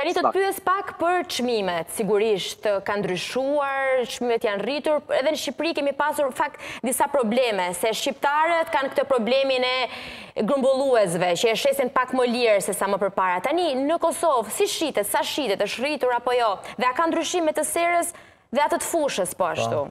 Tani të të pyes pak për çmimet, sigurisht kanë ndryshuar, çmimet janë rritur, edhe në Shqipëri kemi pasur fakt disa probleme, se shqiptarët kanë këtë problemin e grumbulluesve, që e shesin pak më lirë se sa më përpara. Tani në Kosovë, si shitet, sa shitet, është rritur apo jo, dhe a ka ndryshim me të serës dhe atë të fushës po ashtu?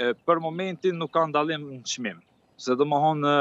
Për momentin nuk ka dallim në qmim, se domethonë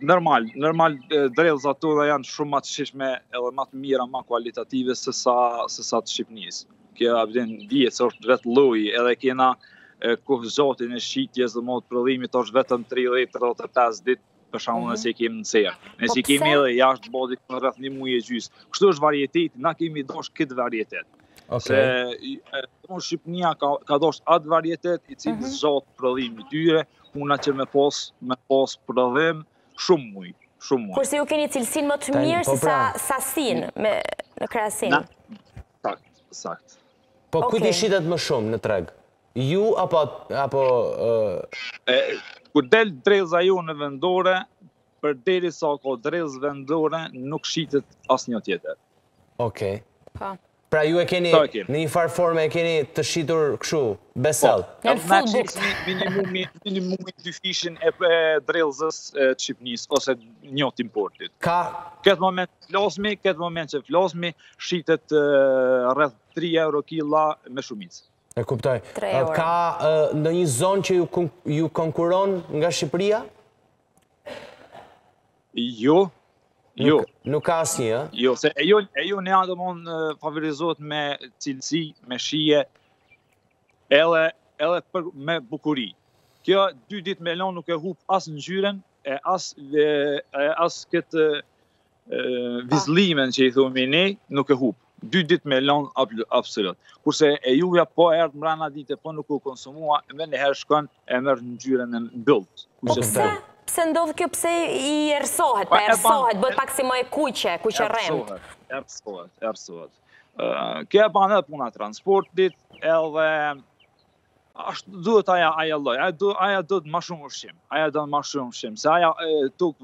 normal, normal dredhzat tona janë shumë ma të shijshme edhe ma të mira, ma kualitative se sa, se sa të Shqipnisë. Kjo abdin dhjetë, se është vetë lloji, edhe kena kohëzgjatjen e shitjes dhe modë prodhimit është vetëm 30-35 ditë, për shkak mhm. se i kemi në serë. Ne po i kemi edhe jashtë bodit në rreth një muaj e gjys. Kështu është varietet, na kemi dasht këtë varietet. Okay. Se do Shqipnia ka ka dasht atë varietet i cili mhm. zgjat prodhimi i tyre, puna që me pas me pas prodhim shumë muj, shumë muj. Kurse ju keni cilësinë më të mirë po se sa pra. sasinë me në krahasim. Sakt, sakt. Po okay. kujt i shitet më shumë në treg? Ju apo apo ë. E kur del dredhza jonë vendore përderisa ka dredhzë vendore nuk shitet asnjë tjetër. Okej. Po. Pra ju e keni në një farë forme e keni të shitur kështu, besoj. Po. Edhe na shit minimumi minimumi dyfishin e dredhzës së Shqipnisë ose të importit. Qe këtë moment flasmi, këtë moment që flasmi shitet rreth 3 euro kila me shumicë. E kuptoj. Ka ndonjë zonë që ju konkuron nga Shqipëria? Jo, jo. Nuk ka asnjë, Jo, se e jona favorizohet me cilësi, me shije, edhe edhe me bukuri. Kjo dy dit me lanë nuk e hup as ngjyrën, e as këtë vizllimën që i thumi ne, nuk e hup. Dy dit me lanë absolut. Kurse e juja po erdh mrena dite, po nuk u konsumua, e menjëherë shkon e merr ngjyrën e mbyllët. Po pse, pse ndodh kjo pse i errësohet, pa po, errësohet, bëhet pak si më e kuqe, kuqe e rëndë. Errësohet, errësohet, Kjo e ban edhe puna e transportit, edhe Asht duhet ajo, ajo lloj, ajo, du, ajo do ma shumë ushqim, ajo do ma shumë ushqim, se ajo e, tuk,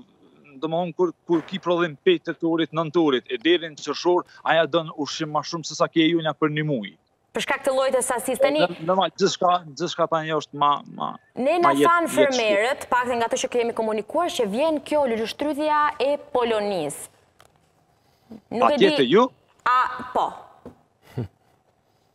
domethonë, kur ki prodhim prej tetorit, nëntorit, e deri n'qershor, ajo do ushqim ma shumë, se sa kjo jona për një muj. Për shkak të llojit të sasisë tani. Normal, gjithçka, gjithçka tani është më më Ne na than fermerët, të paktën nga ato që kemi komunikuar që vjen kjo luleshtrydhja e Polonisë. Nuk e di. ju? A po.